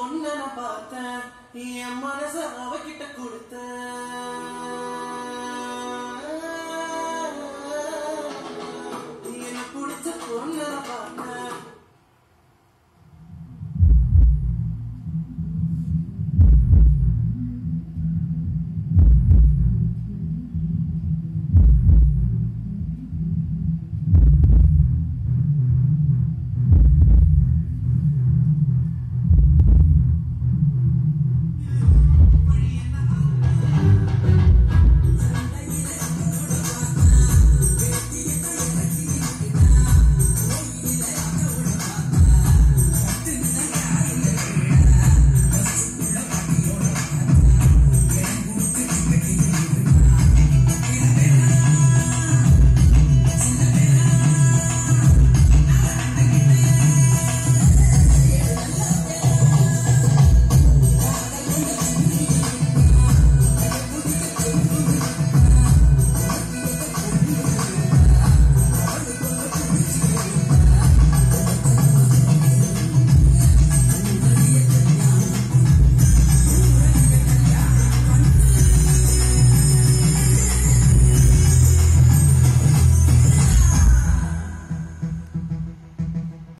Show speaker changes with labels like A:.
A: பொண்ண நான் பார்த்தேன் என் மனச அவகிட்ட கொடுத்தேன்.